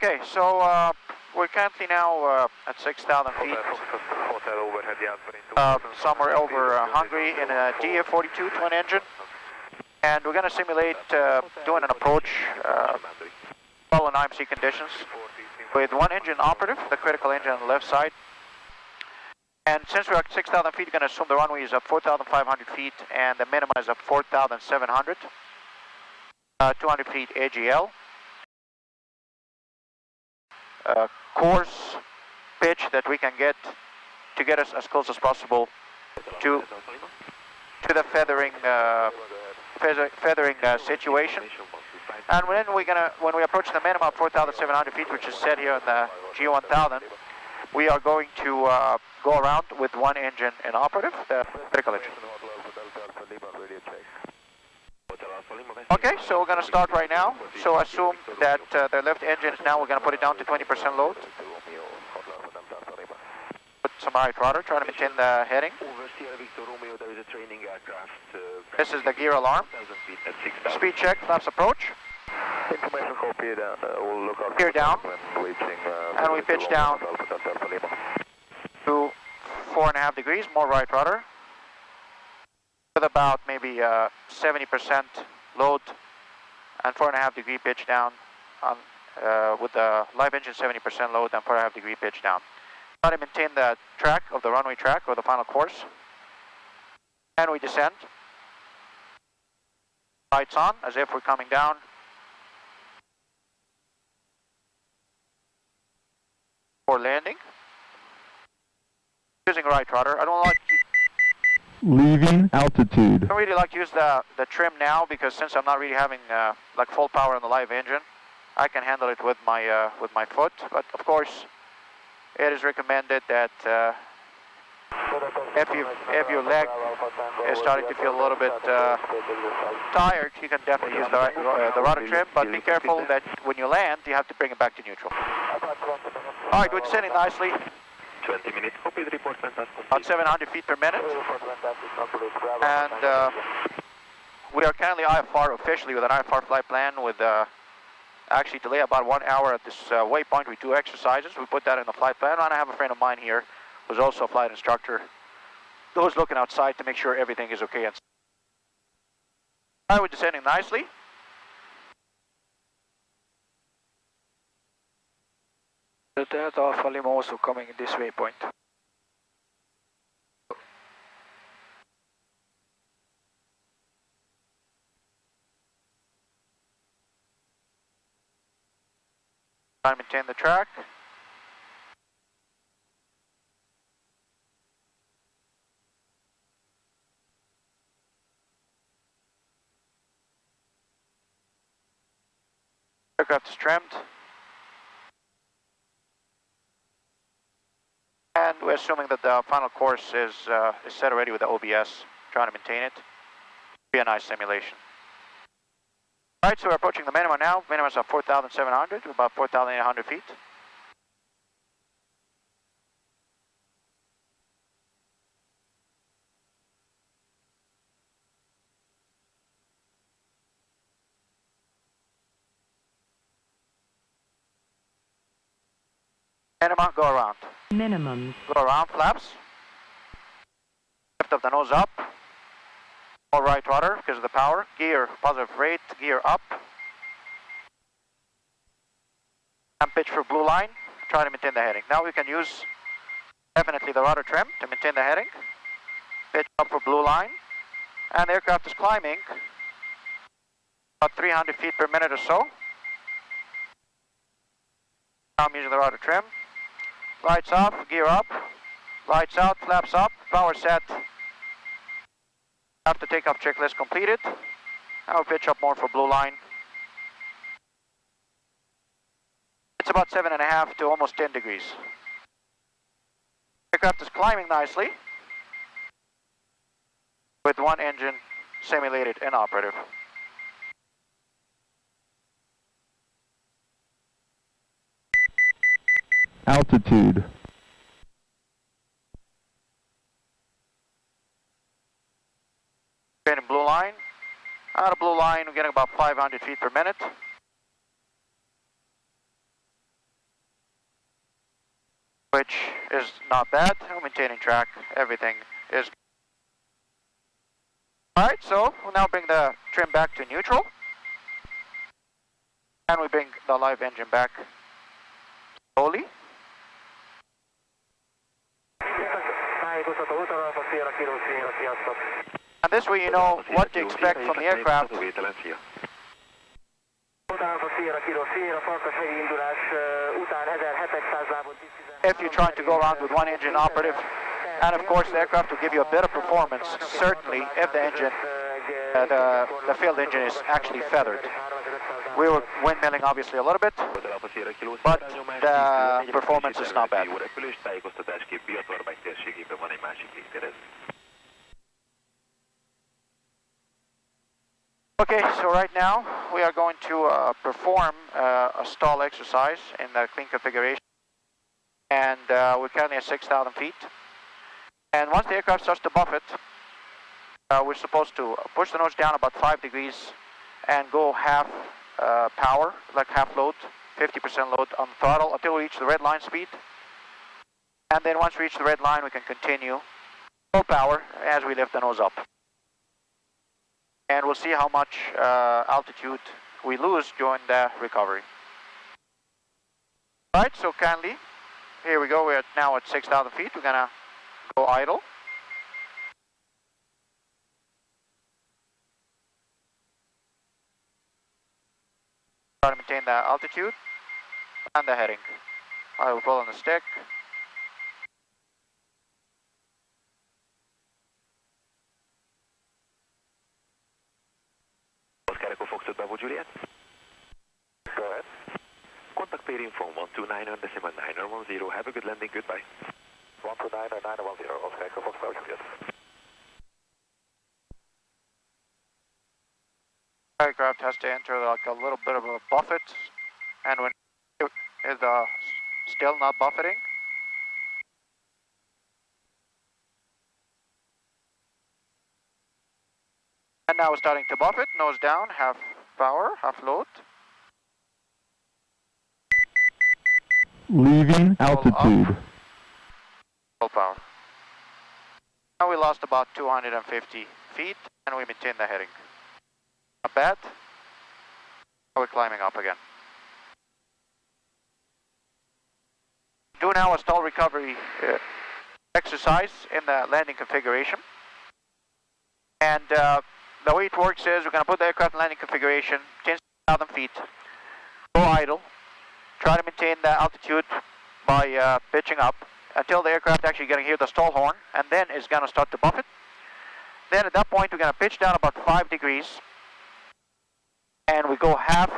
Okay, so uh, we're currently now uh, at 6,000 feet, Hotel overhead yard for into- uh, somewhere over uh, Hungary in a DA42 twin engine. And we're going to simulate uh, doing an approach, uh, following IMC conditions, with one engine operative, the critical engine on the left side. And since we're at 6,000 feet, we're going to assume the runway is at 4,500 feet and the minimum is at 4,700. Uh, 200 feet AGL. Uh, coarse pitch that we can get to get us as close as possible to to the feathering uh, feather, feathering uh, situation. And when we're gonna when we approach the minimum of 4,700 feet, which is set here in the G1000, we are going to uh, go around with one engine inoperative, the critical engine. Okay, so we're going to start right now. So assume that uh, the left engine is now, we're going to put it down to 20% load. Put some right rudder, try to maintain the heading. Over Sierra Victor Romeo, there is a training aircraft. Uh, This is the gear alarm. 1,000 feet at 6,000. Speed check, flaps approach. Information copied. Uh, we'll look out Gear down. reaching. Uh, And we pitch down. to four and a half degrees, more right rudder. With about maybe uh, 70% load and four and a half degree pitch down on uh, with the live engine 70% load and four and a half degree pitch down. Try to maintain the track of the runway track or the final course. And we descend. Lights on as if we're coming down. For landing. Using right rudder. I don't like Leaving altitude. I really like to use the, the trim now because since I'm not really having uh, like full power on the live engine, I can handle it with my uh, with my foot. But of course, it is recommended that uh, if you if your leg is starting to feel a little bit uh, tired, you can definitely use the uh, the rudder trim. But be careful that when you land, you have to bring it back to neutral. All right, we're descending nicely, 20 minutes. Copy report. Fantastic. about 700 feet per minute. And uh, we are currently IFR officially with an IFR flight plan with uh, actually delay about one hour at this uh, waypoint. We do exercises. We put that in the flight plan. And I have a friend of mine here who's also a flight instructor who's looking outside to make sure everything is okay. Right, we're descending nicely. Lieutenant Alpha Lima also coming in this waypoint. Try to maintain the track. Aircraft is trimmed. And we're assuming that the final course is, uh, is set already with the OBS, trying to maintain it. Be a nice simulation. All right, so we're approaching the minimum now. Minimum is at 4,700, about 4,800 feet. Minimum, go around. Minimums. Go around, flaps. Lift of the nose up. All right rudder because of the power. Gear, positive rate, gear up. And pitch for blue line. Try to maintain the heading. Now we can use definitely the rudder trim to maintain the heading. Pitch up for blue line. And the aircraft is climbing about 300 feet per minute or so. Now I'm using the rudder trim. Lights off, gear up. Lights out, flaps up, power set. After takeoff checklist completed. Now pitch up more for blue line. It's about seven and a half to almost 10 degrees. Aircraft is climbing nicely with one engine simulated and operative. Altitude. Getting blue line. Out of blue line, we're getting about 500 feet per minute. which is not bad. We're maintaining track. Everything is. Alright, so we'll now bring the trim back to neutral. And we bring the live engine back slowly. And this way you know what to expect from the aircraft if you're trying to go around with one engine operative. And of course the aircraft will give you a better performance, certainly if the engine, uh, the, the field engine is actually feathered. We were windmilling obviously a little bit, but the performance is not bad. Okay, so right now we are going to uh, perform uh, a stall exercise in the clean configuration. And uh, we're currently at 6,000 feet. And once the aircraft starts to buffet, uh, we're supposed to push the nose down about 5 degrees and go half uh, power, like half load, 50% load on throttle until we reach the red line speed. And then once we reach the red line, we can continue full power as we lift the nose up and we'll see how much uh, altitude we lose during the recovery. Right, so kindly, here we go, we're now at 6,000 feet, we're gonna go idle. Try to maintain the altitude and the heading. I will pull on the stick. Bravo Juliet. Go ahead. Contact pair info 129 decimal 910. Have a good landing, goodbye. 129 910, Oscar Echo Fox Bravo Juliet. Aircraft has to enter like a little bit of a buffet, and when it is uh, still not buffeting, And now starting to buffet, nose down, half power, half load. Leaving altitude. Full power. Now we lost about 250 feet and we maintain the heading. Not bad. Now we're climbing up again. Do now a stall recovery uh, exercise in the landing configuration. And uh, the way it works is we're going to put the aircraft in landing configuration, 10,000 feet, go idle, try to maintain the altitude by uh, pitching up until the aircraft actually going to hear the stall horn, and then it's going to start to buffet. Then at that point, we're going to pitch down about 5 degrees, and we go half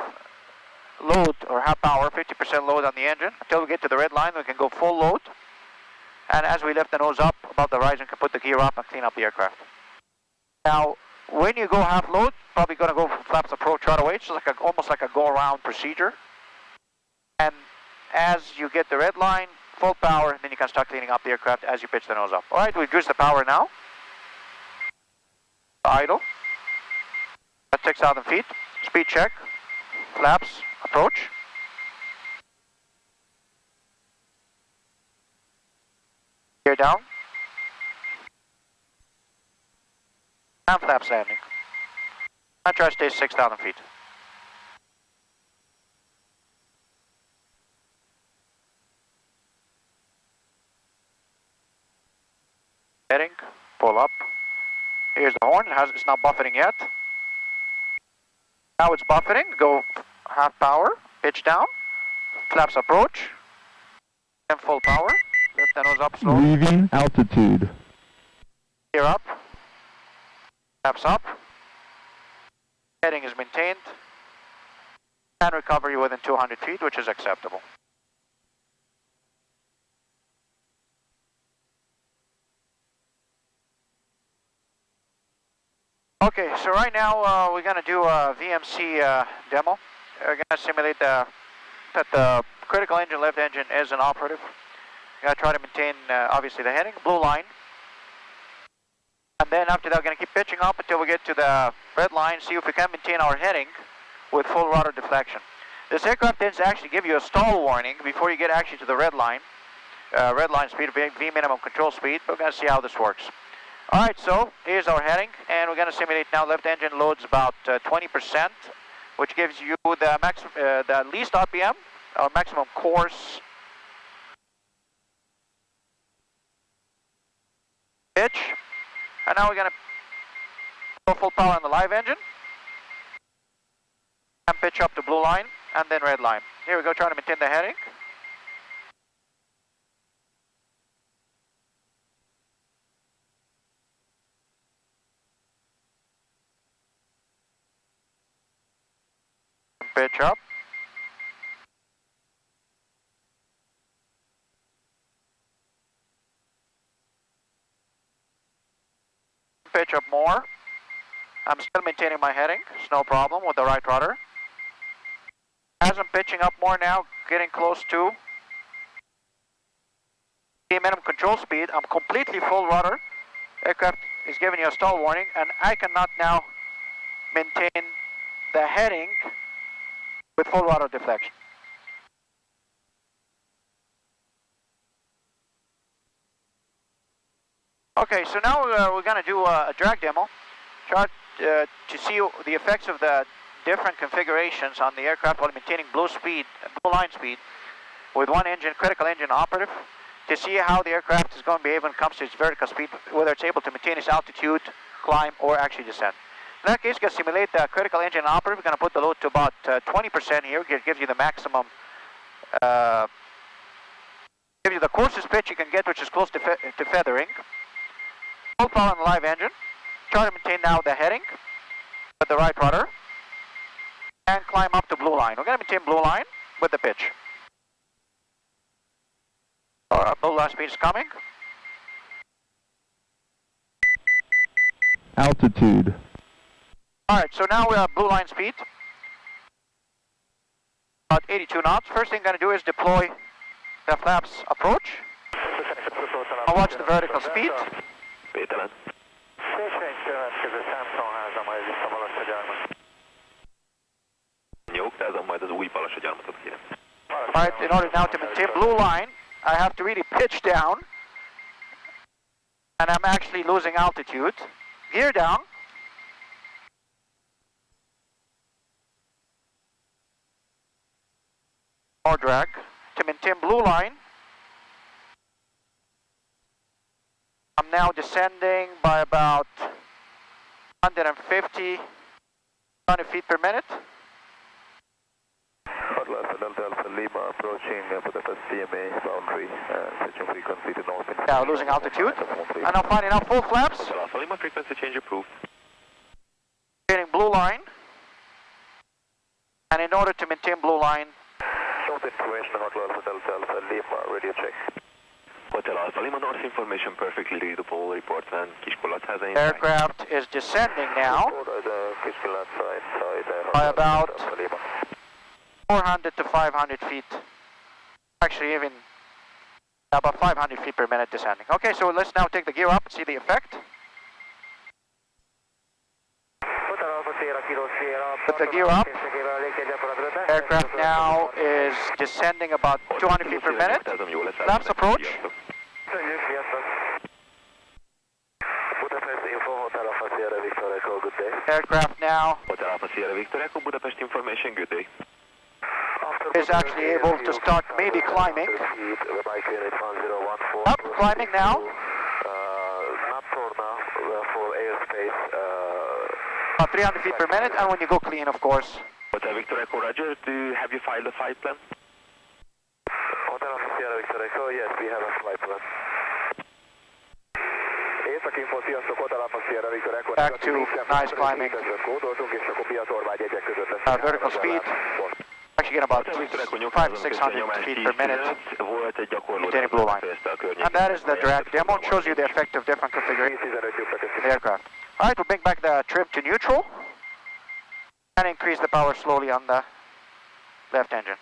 load or half power, 50% load on the engine. Until we get to the red line, we can go full load. And as we lift the nose up above the horizon, can put the gear up and clean up the aircraft. Now, when you go half load, probably going to go flaps approach right away. It's like a, almost like a go around procedure. And as you get the red line, full power, and then you can start cleaning up the aircraft as you pitch the nose up. All right, we reduce the power now. Idle. At 6,000 feet. Speed check. Flaps approach. Gear down. and flaps landing. I try to stay 6,000 feet. Heading, pull up. Here's the horn, it has, it's not buffeting yet. Now it's buffeting, go half power, pitch down, flaps approach, and full power, lift the nose up slowly. Leaving altitude. Gear up, Flaps up. Heading is maintained. And recovery within 200 feet, which is acceptable. Okay, so right now uh, we're going to do a VMC uh, demo. We're going to simulate the, that the critical engine lift engine is an operative. We're going to try to maintain, uh, obviously, the heading, blue line. And then after that, we're going to keep pitching up until we get to the red line, see if we can maintain our heading with full rudder deflection. This aircraft tends to actually give you a stall warning before you get actually to the red line. uh, red line speed, V, v minimum control speed. We're going to see how this works. All right, so here's our heading, and we're going to simulate now left engine loads about 20%, which gives you the, max, uh, the least RPM, or maximum coarse pitch. And now we're going to go full power on the live engine. And pitch up to blue line, and then red line. Here we go, trying to maintain the heading. Pitch up. Pitch up more. I'm still maintaining my heading, it's no problem with the right rudder. As I'm pitching up more now, getting close to the minimum control speed, I'm completely full rudder. Aircraft is giving you a stall warning, and I cannot now maintain the heading with full rudder deflection. Okay, so now uh, we're going to do a, a, drag demo, try uh, to see the effects of the different configurations on the aircraft while maintaining blue speed, blue line speed, with one engine, critical engine operative, to see how the aircraft is going to behave when it comes to its vertical speed, whether it's able to maintain its altitude, climb, or actually descend. In that case, going to simulate the critical engine operative. We're going to put the load to about 20% uh, here. It gives you the maximum, uh, gives you the coarsest pitch you can get, which is close to, fe to feathering. Full power on the live engine. Try to maintain now the heading with the right rudder. And climb up to blue line. We're going to maintain blue line with the pitch. Alright, blue line speed is coming. Altitude. Alright, so now we have blue line speed. About 82 knots. First thing I'm going to do is deploy the flaps approach. I'll watch the vertical speed. Kérem. Alright, in order now to maintain blue line, I have to really pitch down. And I'm actually losing altitude. Gear down. More drag. To maintain blue line, I'm now descending by about 150 20 feet per minute. Atlas Delta Alpha Lima approaching Budapest CMA boundary, uh, switching frequency to north. Yeah, losing altitude. And I'm finding out full flaps. Alpha Lima frequency change approved. Getting blue line. And in order to maintain blue line, North information, Hotel Alpha Delta Alpha Lima, radio check. Hotel Alpha Lima North information perfectly readable report and Kiskunlacháza in aircraft is descending now The Kiskelat side, side, by about 400 to 500 feet. Actually, even about 500 feet per minute descending. Okay, so let's now take the gear up and see the effect. Put the gear up. Aircraft now is descending about 200 feet per minute. Flaps approach. Aircraft now is actually able to start maybe climbing. Up, climbing now. About 300 feet per minute, and when you go clean, of course. Hotel Victor Echo Roger, do you, have you filed a flight plan? Hotel Alpha Sierra Victor Echo, yes, we have a flight plan. Észak-info, sziasztok, Hotel Alpha Sierra Victor Echo. Back to nice climbing. Kódoltunk, és akkor Piatorvágy jegyek között lesz. Uh, vertical speed. Actually getting about Hotel Victor Echo 5 600 feet per minute. Volt. Maintaining blue line. And that is the drag demo. It shows you the effect of different configurations of the aircraft. All right, we'll bring back the trim to neutral and increase the power slowly on the left engine.